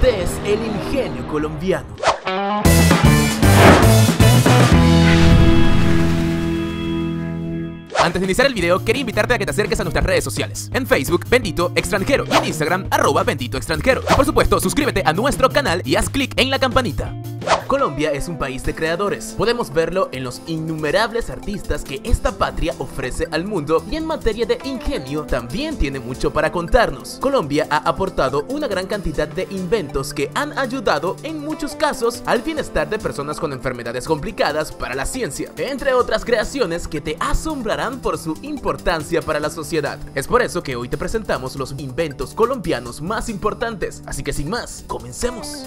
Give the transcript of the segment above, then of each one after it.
Este es el ingenio colombiano. Antes de iniciar el video, quería invitarte a que te acerques a nuestras redes sociales. En Facebook, Bendito Extranjero. Y en Instagram, arroba Bendito Extranjero. Y por supuesto, suscríbete a nuestro canal y haz clic en la campanita. Colombia es un país de creadores. Podemos verlo en los innumerables artistas que esta patria ofrece al mundo y en materia de ingenio también tiene mucho para contarnos. Colombia ha aportado una gran cantidad de inventos que han ayudado en muchos casos al bienestar de personas con enfermedades complicadas para la ciencia, entre otras creaciones que te asombrarán por su importancia para la sociedad. Es por eso que hoy te presentamos los inventos colombianos más importantes, así que sin más, comencemos.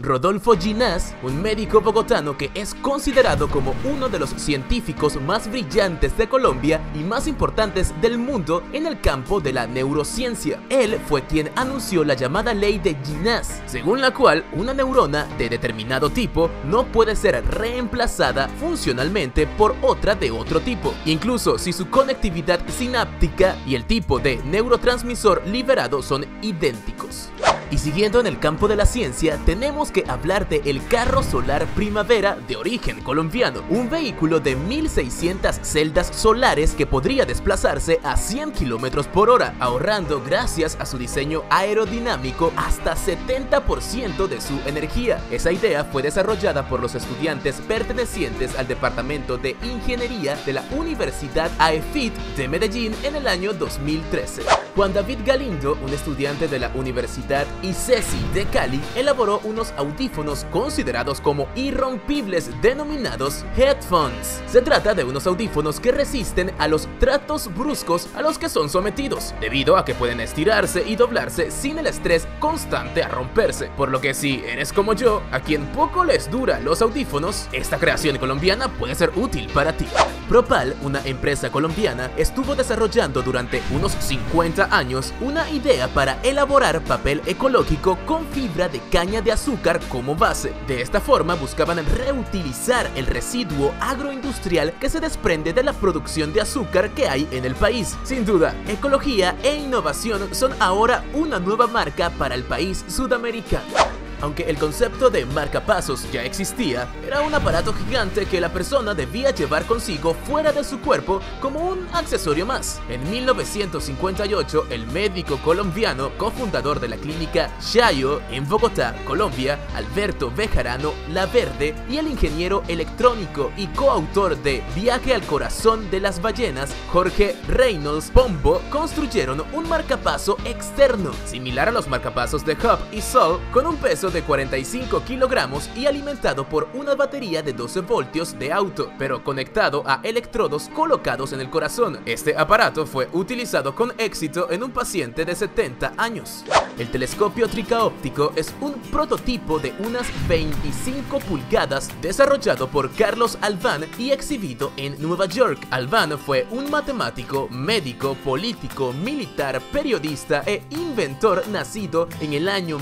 Rodolfo Ginás, un médico bogotano que es considerado como uno de los científicos más brillantes de Colombia y más importantes del mundo en el campo de la neurociencia. Él fue quien anunció la llamada ley de Ginás, según la cual una neurona de determinado tipo no puede ser reemplazada funcionalmente por otra de otro tipo, incluso si su conectividad sináptica y el tipo de neurotransmisor liberado son idénticos. Y siguiendo en el campo de la ciencia, tenemos que hablar de el carro solar Primavera de origen colombiano, un vehículo de 1600 celdas solares que podría desplazarse a 100 km por hora, ahorrando gracias a su diseño aerodinámico hasta 70% de su energía. Esa idea fue desarrollada por los estudiantes pertenecientes al Departamento de Ingeniería de la Universidad AEFIT de Medellín en el año 2013. Juan David Galindo, un estudiante de la Universidad ICESI de Cali, elaboró unos audífonos considerados como irrompibles denominados headphones. Se trata de unos audífonos que resisten a los tratos bruscos a los que son sometidos, debido a que pueden estirarse y doblarse sin el estrés constante a romperse. Por lo que si eres como yo, a quien poco les dura los audífonos, esta creación colombiana puede ser útil para ti. Propal, una empresa colombiana, estuvo desarrollando durante unos 50 años una idea para elaborar papel ecológico con fibra de caña de azúcar como base. De esta forma buscaban reutilizar el residuo agroindustrial que se desprende de la producción de azúcar que hay en el país. Sin duda, ecología e innovación son ahora una nueva marca para el país sudamericano. Aunque el concepto de marcapasos ya existía, era un aparato gigante que la persona debía llevar consigo fuera de su cuerpo como un accesorio más. En 1958, el médico colombiano, cofundador de la clínica Shayo en Bogotá, Colombia, Alberto Bejarano Laverde, y el ingeniero electrónico y coautor de Viaje al corazón de las ballenas, Jorge Reynolds Pombo, construyeron un marcapaso externo, similar a los marcapasos de Hub y Sol, con un peso de 45 kilogramos y alimentado por una batería de 12 voltios de auto, pero conectado a electrodos colocados en el corazón. Este aparato fue utilizado con éxito en un paciente de 70 años. El telescopio tricaóptico es un prototipo de unas 25 pulgadas desarrollado por Carlos Alban y exhibido en Nueva York. Alban fue un matemático, médico, político, militar, periodista e inventor nacido en el año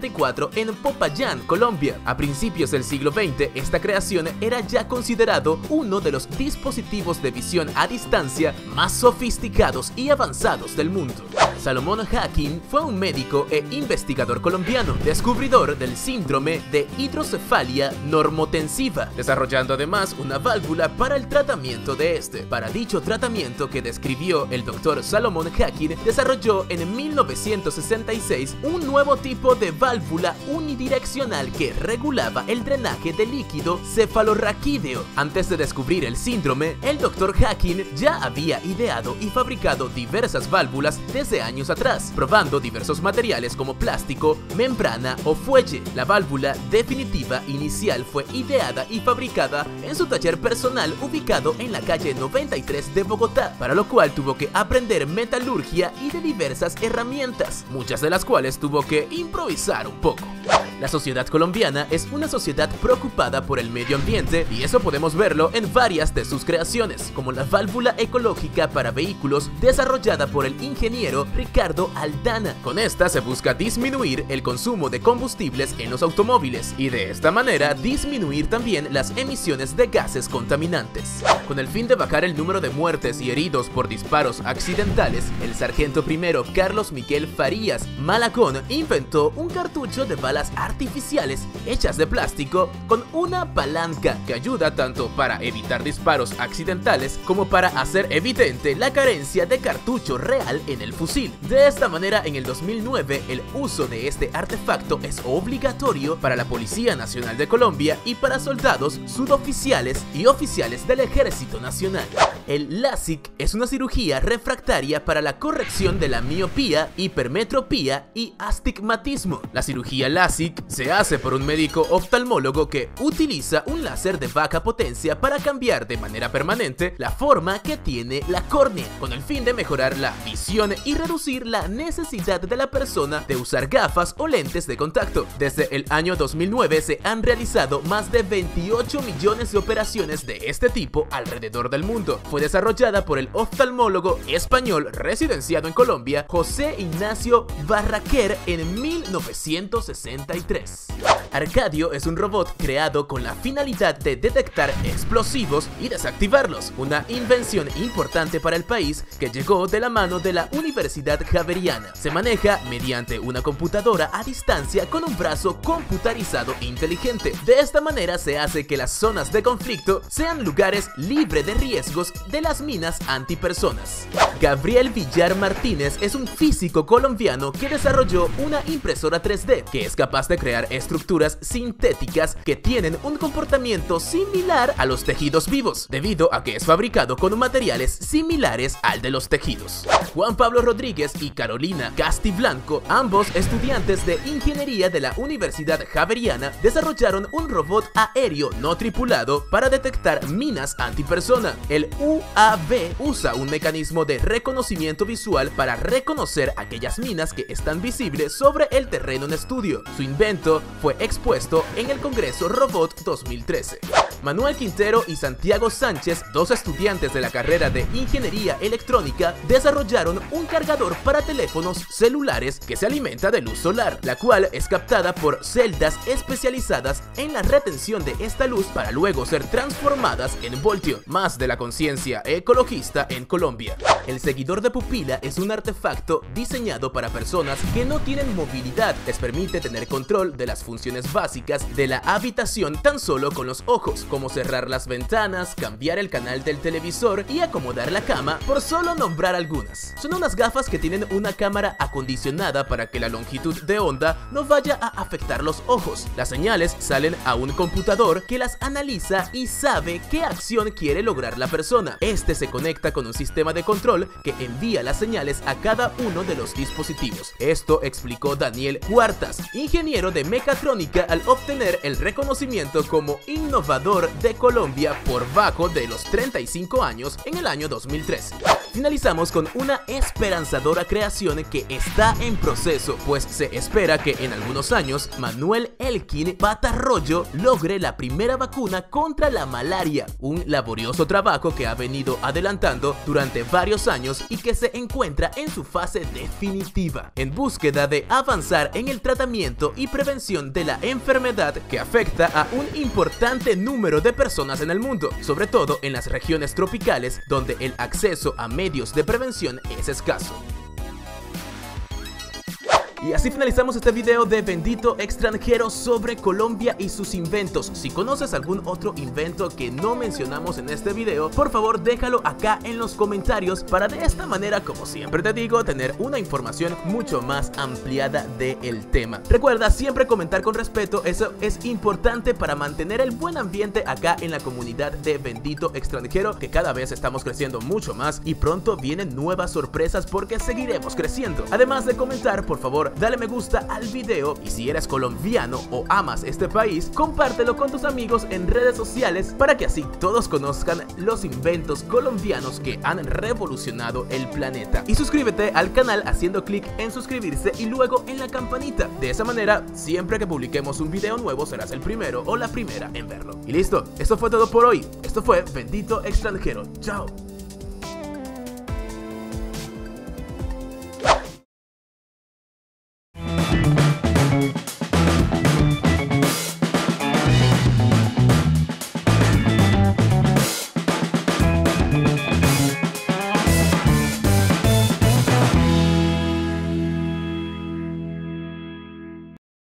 1844 en Popayán, Colombia. A principios del siglo XX, esta creación era ya considerado uno de los dispositivos de visión a distancia más sofisticados y avanzados del mundo. Salomón Hacking fue un médico e investigador colombiano, descubridor del síndrome de hidrocefalia normotensiva, desarrollando además una válvula para el tratamiento de este. Para dicho tratamiento que describió el doctor Salomón Hacking, desarrolló en 1966 un nuevo tipo de válvula unidireccional que regulaba el drenaje de líquido cefalorraquídeo. Antes de descubrir el síndrome, el doctor Hacking ya había ideado y fabricado diversas válvulas desde años atrás, probando diversos materiales como plástico, membrana o fuelle. La válvula definitiva inicial fue ideada y fabricada en su taller personal ubicado en la calle 93 de Bogotá, para lo cual tuvo que aprender metalurgia y de diversas herramientas, muchas de las cuales tuvo que improvisar un poco. La sociedad colombiana es una sociedad preocupada por el medio ambiente y eso podemos verlo en varias de sus creaciones, como la válvula ecológica para vehículos desarrollada por el ingeniero Ricardo Aldana. Con esta se busca disminuir el consumo de combustibles en los automóviles y de esta manera disminuir también las emisiones de gases contaminantes. Con el fin de bajar el número de muertes y heridos por disparos accidentales, el sargento primero Carlos Miguel Farías Malacón inventó un cartucho de balas artificiales hechas de plástico con una palanca que ayuda tanto para evitar disparos accidentales como para hacer evidente la carencia de cartucho real en el fusil. De esta manera, en el 2009, el uso de este artefacto es obligatorio para la Policía Nacional de Colombia y para soldados, suboficiales y oficiales del Ejército Nacional. El LASIK es una cirugía refractaria para la corrección de la miopía, hipermetropía y astigmatismo. La cirugía LASIK se hace por un médico oftalmólogo que utiliza un láser de baja potencia para cambiar de manera permanente la forma que tiene la córnea, con el fin de mejorar la visión y reducir la necesidad de la persona de usar gafas o lentes de contacto. Desde el año 2009 se han realizado más de 28 millones de operaciones de este tipo alrededor del mundo. Fue desarrollada por el oftalmólogo español residenciado en Colombia, José Ignacio Barraquer en 1963. 3. Arcadio es un robot creado con la finalidad de detectar explosivos y desactivarlos, una invención importante para el país que llegó de la mano de la Universidad Javeriana. Se maneja mediante una computadora a distancia con un brazo computarizado inteligente. De esta manera se hace que las zonas de conflicto sean lugares libres de riesgos de las minas antipersonas. Gabriel Villar Martínez es un físico colombiano que desarrolló una impresora 3D que es capaz de crear estructuras sintéticas que tienen un comportamiento similar a los tejidos vivos, debido a que es fabricado con materiales similares al de los tejidos. Juan Pablo Rodríguez y Carolina Castiblanco, ambos estudiantes de ingeniería de la Universidad Javeriana, desarrollaron un robot aéreo no tripulado para detectar minas antipersona. El UAV usa un mecanismo de reconocimiento visual para reconocer aquellas minas que están visibles sobre el terreno en estudio. Su invento fue expuesto en el Congreso Robot 2013. Manuel Quintero y Santiago Sánchez, dos estudiantes de la carrera de Ingeniería Electrónica, desarrollaron un cargador para teléfonos celulares que se alimenta de luz solar, la cual es captada por celdas especializadas en la retención de esta luz para luego ser transformadas en voltio, más de la conciencia ecologista en Colombia. El seguidor de pupila es un artefacto diseñado para personas que no tienen movilidad, les permite tener control de las funciones básicas de la habitación tan solo con los ojos, como cerrar las ventanas, cambiar el canal del televisor y acomodar la cama, por solo nombrar algunas. Son unas gafas que tienen una cámara acondicionada para que la longitud de onda no vaya a afectar los ojos. Las señales salen a un computador que las analiza y sabe qué acción quiere lograr la persona. Este se conecta con un sistema de control que envía las señales a cada uno de los dispositivos. Esto explicó Daniel Cuartas, ingeniero de mecatrónica al obtener el reconocimiento como innovador de Colombia por bajo de los 35 años en el año 2013. Finalizamos con una esperanzadora creación que está en proceso, pues se espera que en algunos años Manuel Elkin Patarroyo logre la primera vacuna contra la malaria, un laborioso trabajo que ha venido adelantando durante varios años y que se encuentra en su fase definitiva, en búsqueda de avanzar en el tratamiento y prevención de la enfermedad que afecta a un importante número de personas en el mundo, sobre todo en las regiones tropicales donde el acceso a medios de prevención es escaso. Y así finalizamos este video de Bendito Extranjero sobre Colombia y sus inventos. Si conoces algún otro invento que no mencionamos en este video, por favor déjalo acá en los comentarios para de esta manera, como siempre te digo, tener una información mucho más ampliada del tema. Recuerda siempre comentar con respeto, eso es importante para mantener el buen ambiente acá en la comunidad de Bendito Extranjero, que cada vez estamos creciendo mucho más y pronto vienen nuevas sorpresas porque seguiremos creciendo. Además de comentar, por favor, dale me gusta al video y si eres colombiano o amas este país, compártelo con tus amigos en redes sociales para que así todos conozcan los inventos colombianos que han revolucionado el planeta. Y suscríbete al canal haciendo clic en suscribirse y luego en la campanita. De esa manera, siempre que publiquemos un video nuevo serás el primero o la primera en verlo. Y listo, esto fue todo por hoy. Esto fue Bendito Extranjero. Chao.